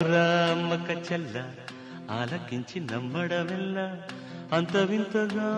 రామక చెల్ల ఆలకించి నమ్మడమెల్ల అంత వింతగా